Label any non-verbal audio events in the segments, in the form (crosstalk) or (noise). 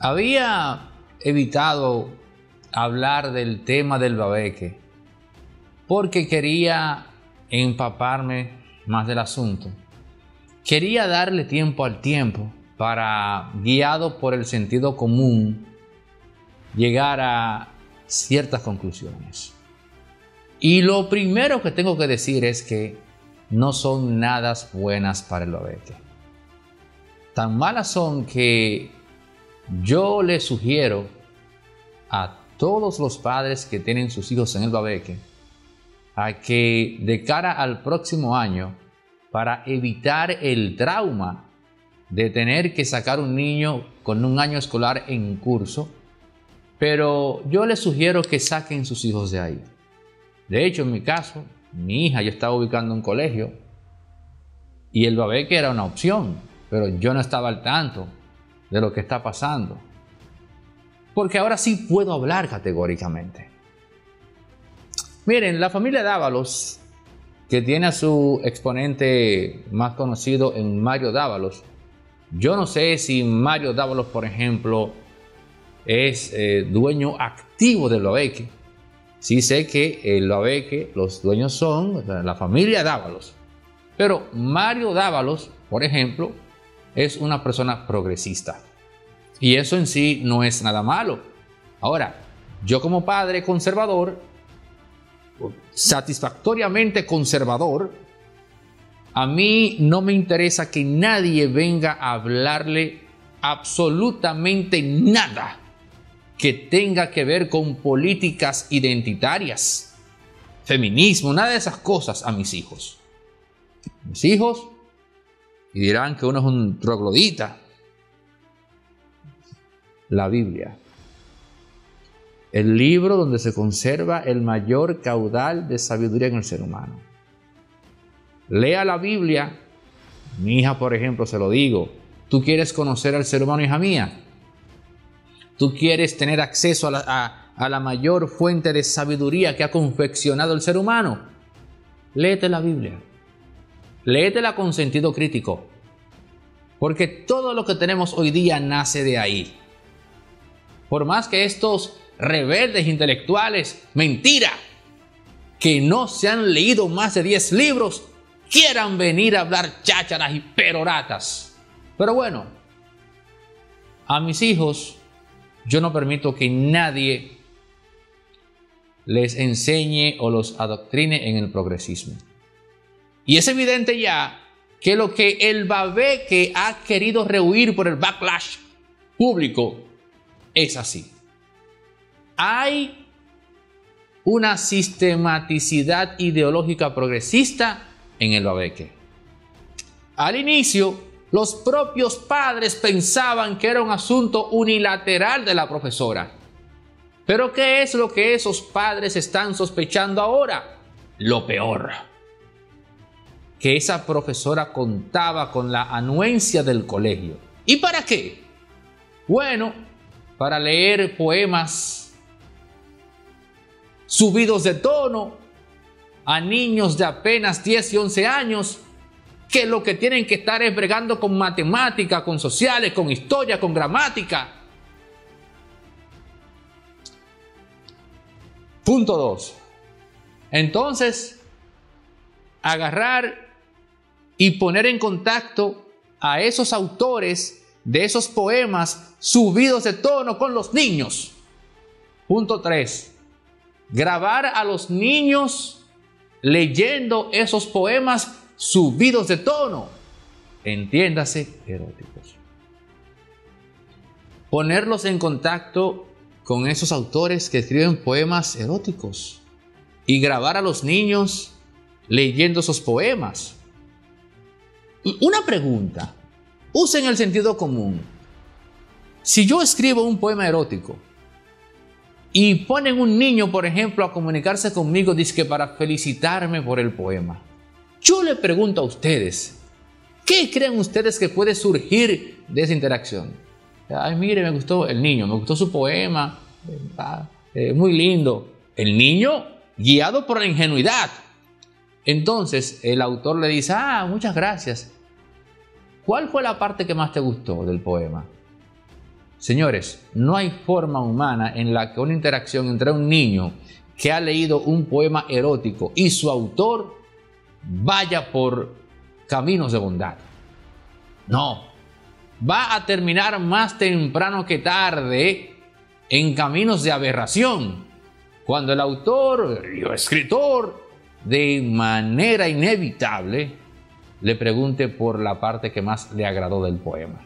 Había evitado hablar del tema del babeque porque quería empaparme más del asunto. Quería darle tiempo al tiempo para, guiado por el sentido común, llegar a ciertas conclusiones. Y lo primero que tengo que decir es que no son nada buenas para el babeque. Tan malas son que yo le sugiero a todos los padres que tienen sus hijos en el babeque a que de cara al próximo año, para evitar el trauma de tener que sacar un niño con un año escolar en curso, pero yo les sugiero que saquen sus hijos de ahí. De hecho, en mi caso, mi hija yo estaba ubicando un colegio y el babeque era una opción, pero yo no estaba al tanto de lo que está pasando. Porque ahora sí puedo hablar categóricamente. Miren, la familia Dávalos, que tiene a su exponente más conocido en Mario Dávalos, yo no sé si Mario Dávalos, por ejemplo, es eh, dueño activo del Loabeque. Sí sé que el Loabeque, los dueños son la familia Dávalos. Pero Mario Dávalos, por ejemplo, es una persona progresista. Y eso en sí no es nada malo. Ahora, yo como padre conservador satisfactoriamente conservador, a mí no me interesa que nadie venga a hablarle absolutamente nada que tenga que ver con políticas identitarias, feminismo, nada de esas cosas a mis hijos. Mis hijos, y dirán que uno es un troglodita. La Biblia el libro donde se conserva el mayor caudal de sabiduría en el ser humano. Lea la Biblia. Mi hija, por ejemplo, se lo digo. ¿Tú quieres conocer al ser humano, hija mía? ¿Tú quieres tener acceso a la, a la mayor fuente de sabiduría que ha confeccionado el ser humano? Léete la Biblia. Léetela con sentido crítico. Porque todo lo que tenemos hoy día nace de ahí. Por más que estos rebeldes intelectuales, mentira, que no se han leído más de 10 libros, quieran venir a hablar chácharas y peroratas. Pero bueno, a mis hijos yo no permito que nadie les enseñe o los adoctrine en el progresismo. Y es evidente ya que lo que el babé que ha querido rehuir por el backlash público es así hay una sistematicidad ideológica progresista en el babeque. Al inicio, los propios padres pensaban que era un asunto unilateral de la profesora. Pero ¿qué es lo que esos padres están sospechando ahora? Lo peor. Que esa profesora contaba con la anuencia del colegio. ¿Y para qué? Bueno, para leer poemas subidos de tono a niños de apenas 10 y 11 años que lo que tienen que estar es bregando con matemática, con sociales, con historia, con gramática. Punto 2. Entonces, agarrar y poner en contacto a esos autores de esos poemas subidos de tono con los niños. Punto 3 grabar a los niños leyendo esos poemas subidos de tono, entiéndase, eróticos. Ponerlos en contacto con esos autores que escriben poemas eróticos y grabar a los niños leyendo esos poemas. Una pregunta, usen el sentido común. Si yo escribo un poema erótico, y ponen un niño, por ejemplo, a comunicarse conmigo, dice que para felicitarme por el poema. Yo le pregunto a ustedes, ¿qué creen ustedes que puede surgir de esa interacción? Ay, mire, me gustó el niño, me gustó su poema, eh, muy lindo. El niño guiado por la ingenuidad. Entonces el autor le dice, ah, muchas gracias. ¿Cuál fue la parte que más te gustó del poema? Señores, no hay forma humana en la que una interacción entre un niño que ha leído un poema erótico y su autor vaya por caminos de bondad. No, va a terminar más temprano que tarde en caminos de aberración, cuando el autor o escritor de manera inevitable le pregunte por la parte que más le agradó del poema.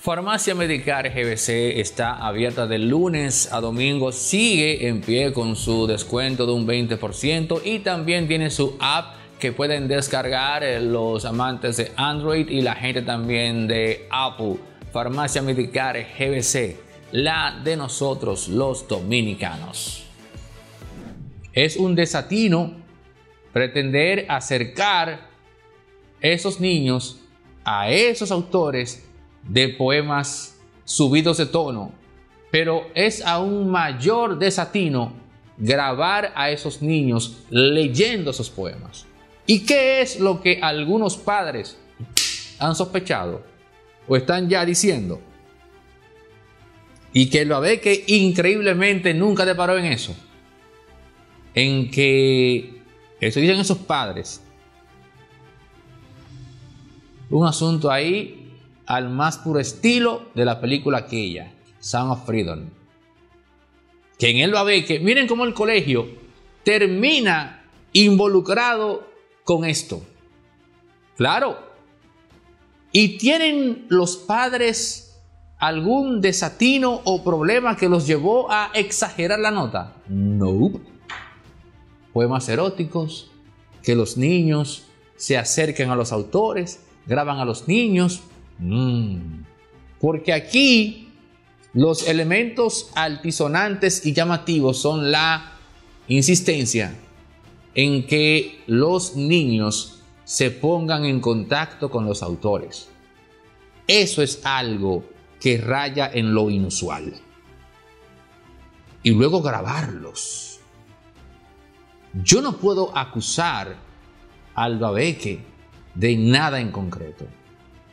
Farmacia Medicar GBC está abierta de lunes a domingo, sigue en pie con su descuento de un 20% y también tiene su app que pueden descargar eh, los amantes de Android y la gente también de Apple. Farmacia Medicar GBC, la de nosotros los dominicanos. Es un desatino pretender acercar esos niños a esos autores de poemas subidos de tono, pero es aún mayor desatino grabar a esos niños leyendo esos poemas. ¿Y qué es lo que algunos padres han sospechado o están ya diciendo? Y que lo que increíblemente nunca te paró en eso. En que, eso dicen esos padres, un asunto ahí al más puro estilo de la película aquella, Sound of Freedom. Que en él va a ver que, miren cómo el colegio termina involucrado con esto. Claro. ¿Y tienen los padres algún desatino o problema que los llevó a exagerar la nota? No. Poemas eróticos, que los niños se acerquen a los autores, graban a los niños. Mm. Porque aquí los elementos altisonantes y llamativos son la insistencia en que los niños se pongan en contacto con los autores. Eso es algo que raya en lo inusual. Y luego grabarlos. Yo no puedo acusar al babeque de nada en concreto.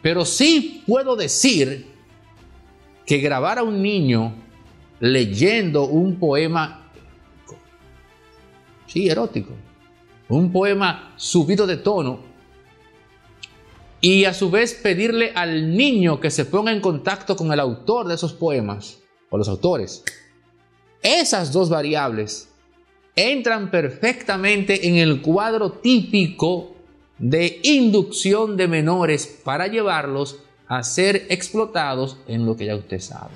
Pero sí puedo decir que grabar a un niño leyendo un poema, sí, erótico, un poema subido de tono, y a su vez pedirle al niño que se ponga en contacto con el autor de esos poemas, o los autores, esas dos variables entran perfectamente en el cuadro típico de inducción de menores para llevarlos a ser explotados en lo que ya usted sabe.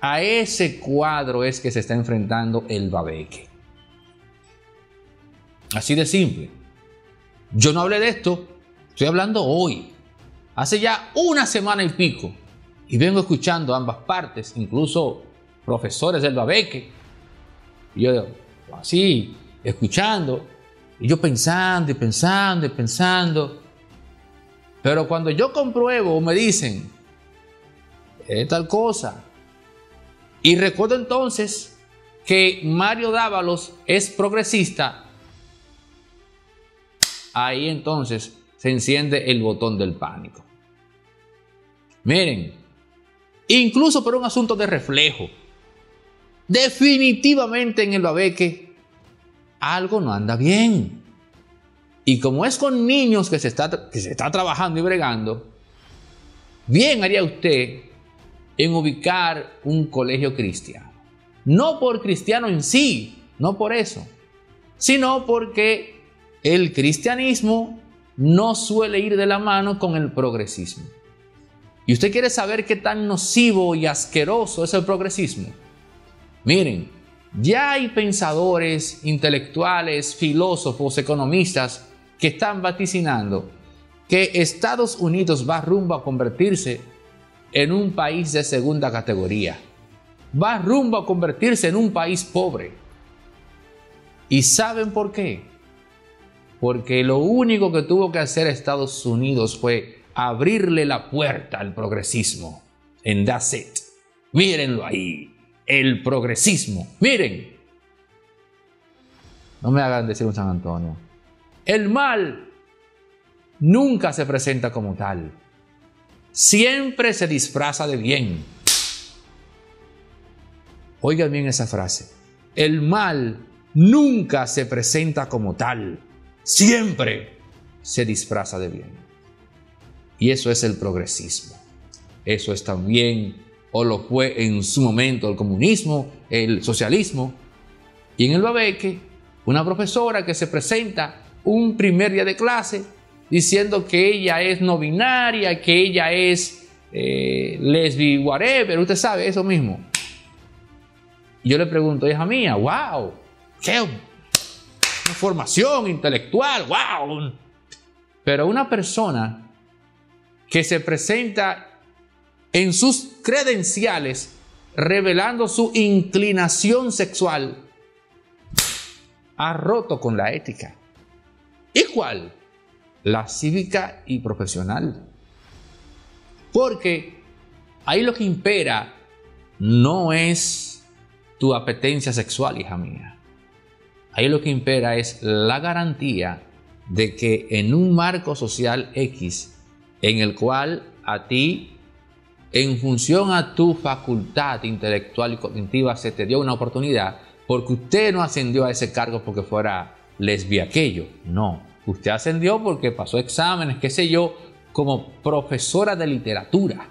A ese cuadro es que se está enfrentando el babeque. Así de simple. Yo no hablé de esto, estoy hablando hoy. Hace ya una semana y pico. Y vengo escuchando ambas partes, incluso profesores del babeque. Y yo así, escuchando, y yo pensando y pensando y pensando. Pero cuando yo compruebo, me dicen, es tal cosa. Y recuerdo entonces que Mario Dávalos es progresista. Ahí entonces se enciende el botón del pánico. Miren, incluso por un asunto de reflejo, definitivamente en el Babeque algo no anda bien. Y como es con niños que se está, que se está trabajando y bregando, bien haría usted en ubicar un colegio cristiano. No por cristiano en sí, no por eso, sino porque el cristianismo no suele ir de la mano con el progresismo. ¿Y usted quiere saber qué tan nocivo y asqueroso es el progresismo? Miren, ya hay pensadores, intelectuales, filósofos, economistas que están vaticinando que Estados Unidos va rumbo a convertirse en un país de segunda categoría. Va rumbo a convertirse en un país pobre. ¿Y saben por qué? Porque lo único que tuvo que hacer Estados Unidos fue abrirle la puerta al progresismo. En it. Mírenlo ahí el progresismo. Miren, no me hagan decir un San Antonio. El mal nunca se presenta como tal. siempre se disfraza de bien. Oigan bien esa frase. El mal nunca se presenta como tal, siempre se disfraza de bien. Y eso es el progresismo. Eso es también, o lo fue en su momento, el comunismo, el socialismo. Y en el Babeque, una profesora que se presenta un primer día de clase diciendo que ella es no binaria, que ella es eh, lesbi, whatever, usted sabe, eso mismo. yo le pregunto, hija mía, wow, qué formación intelectual, wow. Pero una persona que se presenta en sus credenciales revelando su inclinación sexual, ha roto con la ética. ¿Y cuál? La cívica y profesional. Porque ahí lo que impera no es tu apetencia sexual, hija mía. Ahí lo que impera es la garantía de que en un marco social X, en el cual a ti, en función a tu facultad intelectual y cognitiva, se te dio una oportunidad, porque usted no ascendió a ese cargo porque fuera lesbia aquello, no. Usted ascendió porque pasó exámenes, qué sé yo, como profesora de literatura.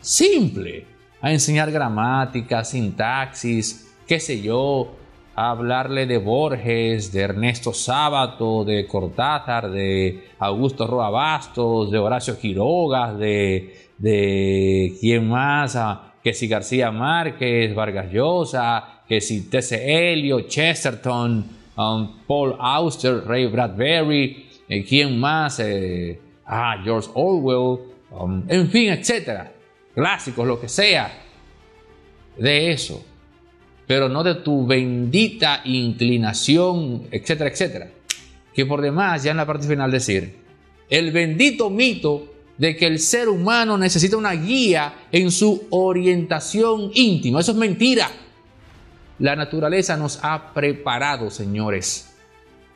Simple. A enseñar gramática, sintaxis, qué sé yo, hablarle de Borges, de Ernesto Sábato, de Cortázar, de Augusto Roa Bastos, de Horacio Quiroga, de, de quién más, que si García Márquez, Vargas Llosa, que si T.C. Elio, Chesterton, um, Paul Auster, Ray Bradbury, eh, quién más, eh, ah, George Orwell, um, en fin, etcétera, clásicos, lo que sea, de eso pero no de tu bendita inclinación, etcétera, etcétera. Que por demás, ya en la parte final decir, el bendito mito de que el ser humano necesita una guía en su orientación íntima. Eso es mentira. La naturaleza nos ha preparado, señores,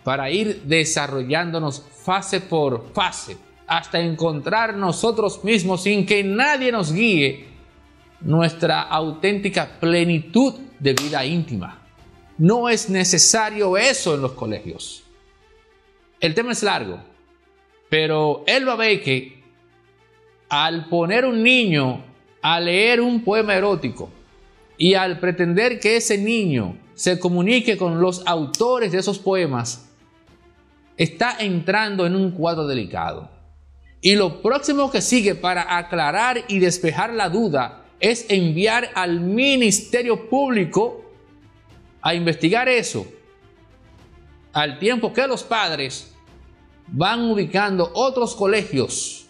para ir desarrollándonos fase por fase, hasta encontrar nosotros mismos sin que nadie nos guíe nuestra auténtica plenitud de vida íntima. No es necesario eso en los colegios. El tema es largo, pero él va a ver que al poner un niño a leer un poema erótico y al pretender que ese niño se comunique con los autores de esos poemas, está entrando en un cuadro delicado. Y lo próximo que sigue para aclarar y despejar la duda es enviar al Ministerio Público a investigar eso, al tiempo que los padres van ubicando otros colegios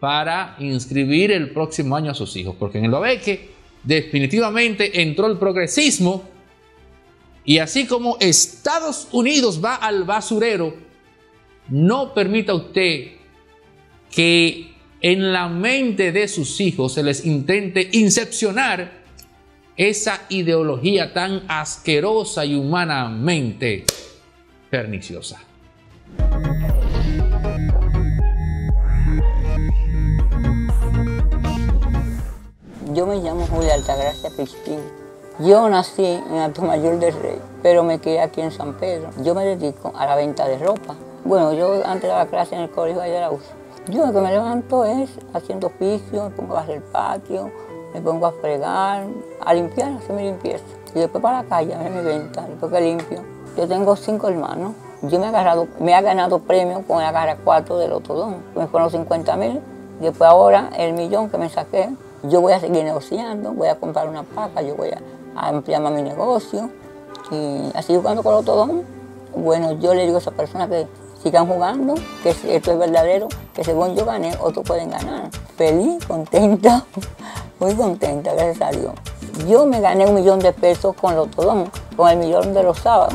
para inscribir el próximo año a sus hijos, porque en el Babeque definitivamente entró el progresismo y así como Estados Unidos va al basurero, no permita usted que en la mente de sus hijos se les intente incepcionar esa ideología tan asquerosa y humanamente perniciosa. Yo me llamo Julia Altagracia Cristín. Yo nací en Alto Mayor del Rey, pero me quedé aquí en San Pedro. Yo me dedico a la venta de ropa. Bueno, yo antes de la clase en el colegio de la yo lo que me levanto es haciendo oficio, me pongo a hacer patio, me pongo a fregar, a limpiar, a hacer mi limpieza. Y después para la calle, a ver mi venta, después que limpio. Yo tengo cinco hermanos. Yo me he, agarrado, me he ganado premios con la cara 4 del otro Me fueron 50 mil. Después ahora el millón que me saqué, yo voy a seguir negociando, voy a comprar una paca, yo voy a, ampliar más mi negocio. Y así jugando con el otro Bueno, yo le digo a esa persona que sigan jugando, que esto es verdadero, que según yo gané, otros pueden ganar. Feliz, contenta, (laughs) muy contenta, gracias a Dios. Yo me gané un millón de pesos con los todón, con el millón de los sábados.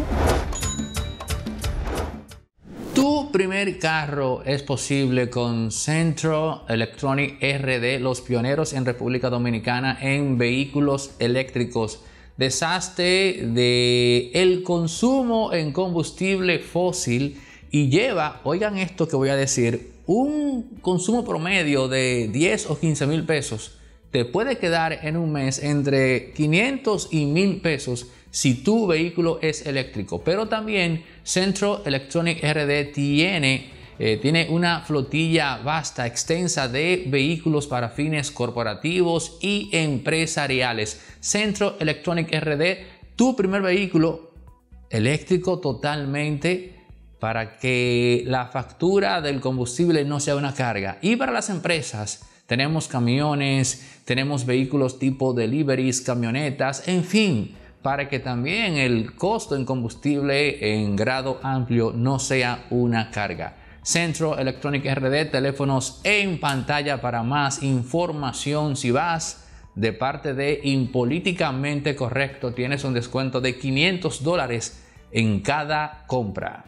Primer carro es posible con Centro Electronic RD, los pioneros en República Dominicana en vehículos eléctricos. Desastre de el consumo en combustible fósil y lleva, oigan esto que voy a decir, un consumo promedio de 10 o 15 mil pesos te puede quedar en un mes entre 500 y 1000 pesos si tu vehículo es eléctrico. Pero también Centro Electronic RD tiene, eh, tiene una flotilla vasta, extensa de vehículos para fines corporativos y empresariales. Centro Electronic RD, tu primer vehículo eléctrico totalmente para que la factura del combustible no sea una carga. Y para las empresas, tenemos camiones, tenemos vehículos tipo deliveries, camionetas, en fin, para que también el costo en combustible en grado amplio no sea una carga. Centro Electronic RD, teléfonos en pantalla para más información. Si vas de parte de Impolíticamente Correcto, tienes un descuento de 500 dólares en cada compra.